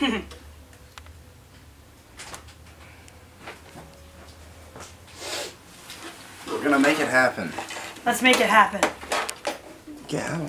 We're gonna make it happen. Let's make it happen. Yeah.